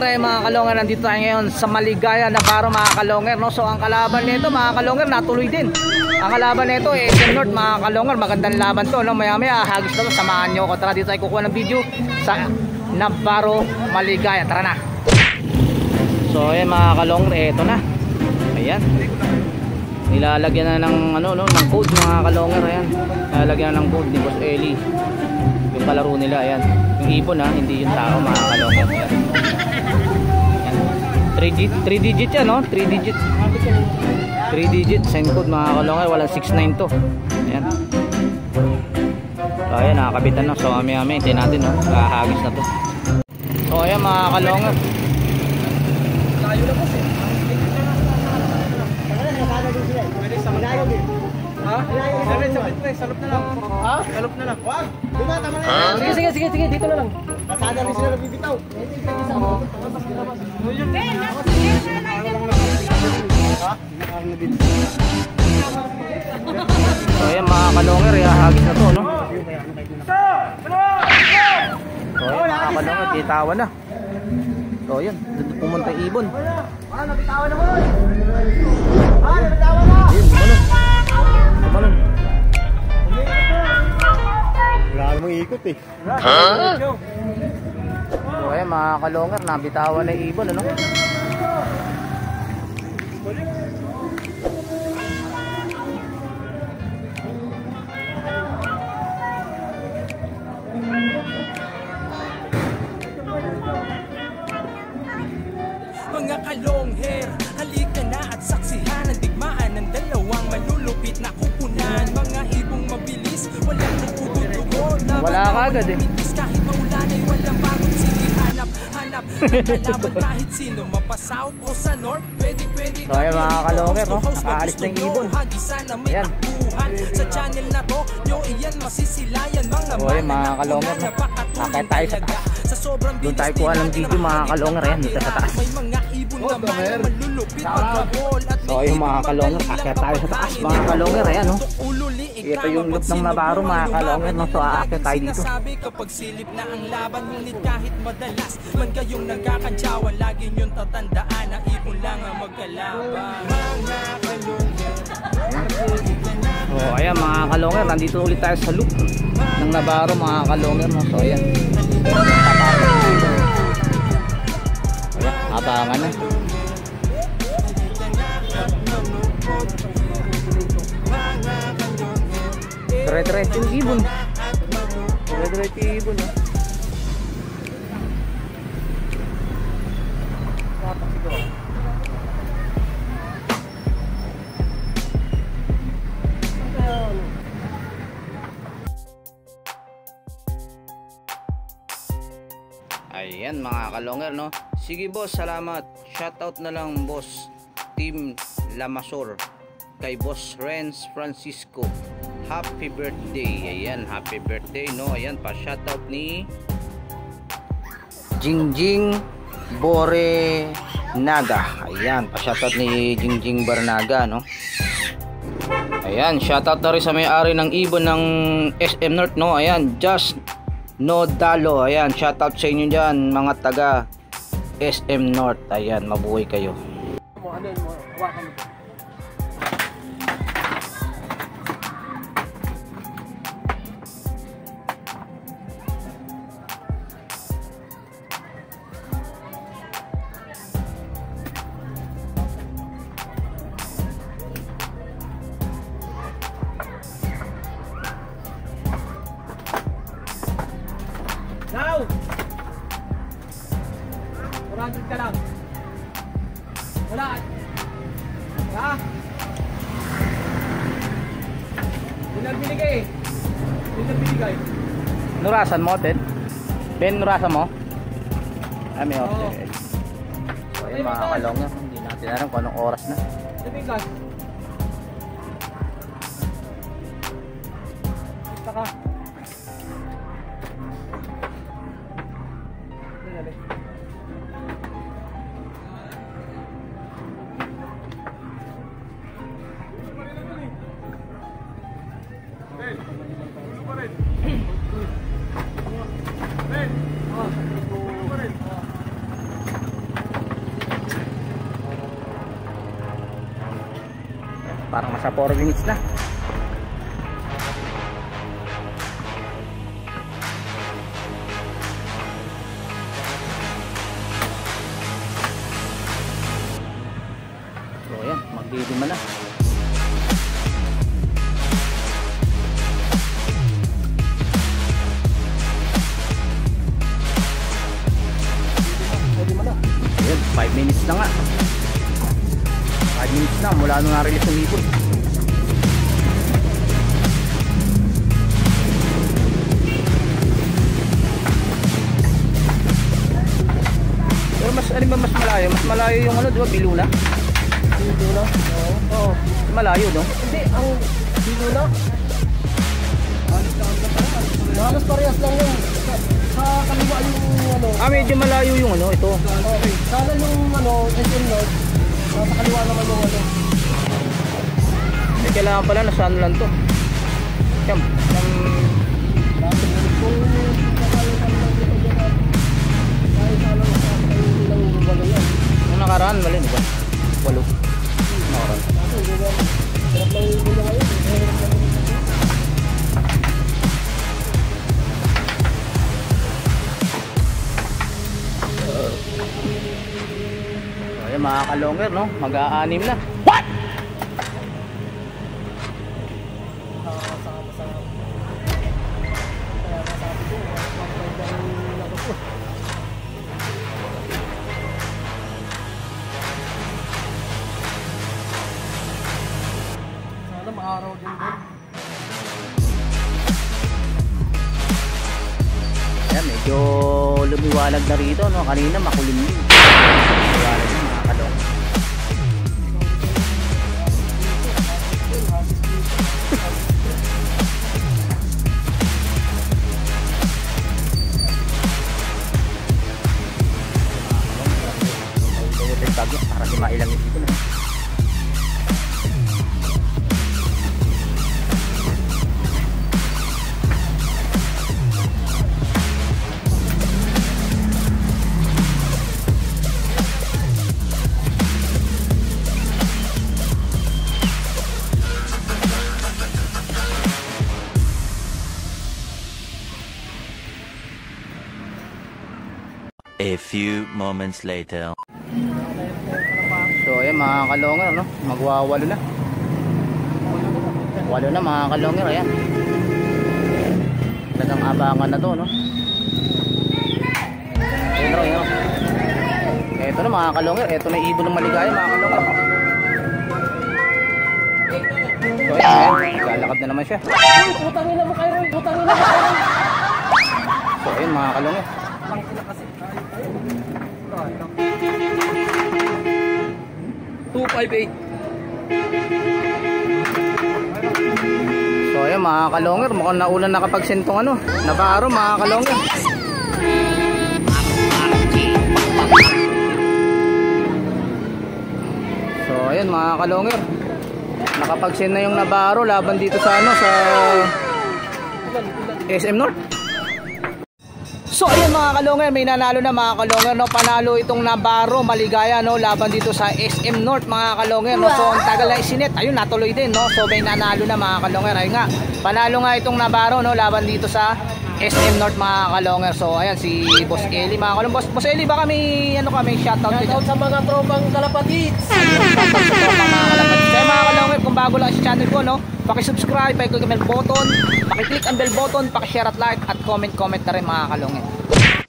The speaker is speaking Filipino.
kalonger, nandito tayo ngayon sa Maligaya na baro mga kalonger. No? So ang kalaban nito mga kalonger, natuloy din. Ang kalaban nito eh, SM North mga kalonger, magandang laban to. No? Maya maya, hagis na to, samahan nyo ko. Tara dito tayo kukuha ng video sa Nabaro Maligaya. Tara na. So ayan mga kalonger, eto na. Ayan. Nilalagyan na ng ano no, ng code mga kalonger ayan. Nilalagyan na ng code ni Boss Eli. Yung kalaro nila ayan. Yung ibon ha, hindi yung tao mga kalonger. Ayan. 3 digit, 3 digit yan no? 3 digit. 3 digit sign code mga kalonger, walang 69 to. Ayan. So ayan, nakakabitan na. So ami ami, hindi natin no. Kahagis na to. So ayan mga kalonger. Layo na po eh. Pwede sa. Ha? Sa pre, salop na lang. Ha? Salop na lang. Wag. Di ba tama na. yan. Sige, sige, sige, sige, dito na lang. Pasada rin sila nagbibitaw. So ayan mga kalonger, ihahagis na to, no? So ayan mga kalonger, titawan na. So ayan, pumunta yung ibon. Ah, nabitawan na mo. Ah, nabitawan na. Ayun, tumalon. Tumalon. Wala namang ikot eh. So ayan mga kalonger, nabitawan na yung ibon, ano? Mga kalong Wala ka agad eh. Kahit maulan ay walang bagong sige hanap Hanap ng kalaban kahit sino Mapa-south o sa north Pwede pwede So, ayan, mga kalongger, no? Nakaalis gusto ibon. Ayan. Takbuhan Sa channel na to, nyo iyan masisilayan Mga ayan, mga kalongger, no? Akit tayo sa taas. Sa sobrang Doon tayo bilis kuha ng video, mga kalongger, ayan, dito sa taas. May mga ibon naman na malulupit magkabol At So ayun mga kalongger, akyat tayo sa taas mga kalongger, ayan no. Ito yung loop ng Navarro mga kalongger no. So aakyat tayo dito. Sabi kapag silip na ang laban Ngunit kahit madalas Man kayong nagkakadyawa Lagi niyong tatandaan Na ibon lang ang magkalaban Mga kalunggan So ayan mga kalongger, nandito ulit tayo sa loop ng Navarro mga kalongger no. So ayan. Ayan, abangan na. Dire-diretso yung ibon. Dire-diretso yung ibon. No? Ayan mga kalongger no. Sige boss, salamat. Shoutout na lang boss. Team Lamasor. Kay boss Renz Francisco. Happy birthday. Ayan, happy birthday no. Ayan pa shoutout ni Jingjing Bore Naga. Ayan, pa shoutout ni Jingjing Barnaga no. Ayan, shoutout na rin sa may-ari ng ibon ng SM North no. Ayan, just No Dalo. Ayan, shoutout sa inyo diyan mga taga SM North. Ayan, mabuhay kayo. Now! 400 ka lang. Wala. Ha? Yun ang binigay. Yun ang binigay. Nurasan mo, Ted? Ben, nurasan mo? Ah, may okay. So, ayun mga kalongger, hindi natin alam kung anong oras na. Lumigas. Basta ka. Nasa 4 minutes na. So ayan magdidima na. Ayan, 5 minutes na nga. 5 minutes na mula nung na-release yung hipon pero mas ano ba mas malayo mas malayo yung ano di ba Bilula Bilula? Oo. Oo. malayo no Hindi, ang Bilula. Halos parehas lang yun. Sa, sa kaliwa yung ano. ah medyo malayo yung ano ito Okay. Sana yung ano, SM North. Nasa kaliwa naman yung ano. eh, kailangan pala nasa ano lang to yan. yung nakaraan mali di ba walo nakaraan Kasi mga kalonger no, mag-aanim na. Sana maaraw din doon. Ayan, medyo lumiwalag na rito no, kanina makulimlim. Lumiwalag na mga kalong. May bagyo para di mailang dito na. Few moments later. So ayan mga kalonger no, magwawalo na. Walo na mga kalonger ayan. Talagang abangan na to no. Ayan raw, ayan raw. Eto na mga kalonger, eto na ibon ng maligaya mga kalonger. So ayan, ayan, lalakad na naman siya. Uy, putang ina mo kayo, Roy. Putang ina mo kayo. So ayan mga kalonger. Ang ina kasi. Ay, ay. 258. So ayan mga kalonger, mukhang naulan nakapagsentong ano, nabaro mga kalonger. So ayan mga kalonger, nakapagsen na yung nabaro laban dito sa ano sa SM North. So ayun mga kalonger, may nanalo na mga kalonger no. Panalo itong Navarro, maligaya no laban dito sa SM North mga kalonger no. So ang tagal na isinet, ayun natuloy din no. So may nanalo na mga kalonger. Ayun nga, panalo nga itong Navarro no laban dito sa SM North mga kalonger. So ayan si Boss Eli mga kalonger. Boss, Boss Eli baka may ano kami shoutout dito. Shoutout sa mga tropang kalapatits. Shoutout sa tropang mga kalapatits. Kaya eh, mga kalonger, kung bago lang sa channel ko no, paki-subscribe, paki-click ang bell button, paki-click ang bell button, paki-share at like at comment comment na rin mga kalongin. you.